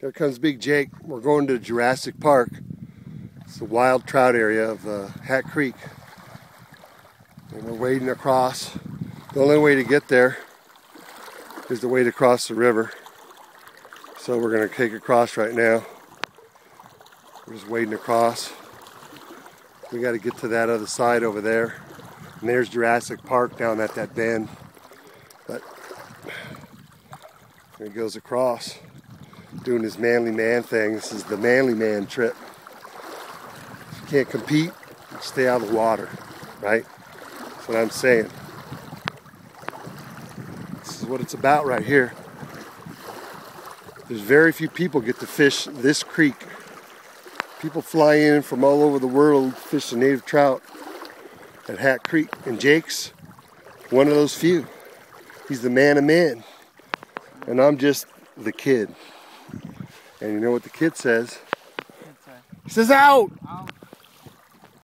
There comes Big Jake. We're going to Jurassic Park. It's the wild trout area of uh, Hat Creek. And we're wading across. The only way to get there is the way to wade across the river. So we're going to take across right now. We're just wading across. We got to get to that other side over there. And there's Jurassic Park down at that bend. But he goes across doing his manly man thing. This is the manly man trip. If you can't compete, stay out of the water, right? That's what I'm saying. This is what it's about right here. There's very few people get to fish this creek. People fly in from all over the world fish the native trout at Hat Creek. And Jake's one of those few. He's the man of men. And I'm just the kid. And you know what the kid says? He says out! out.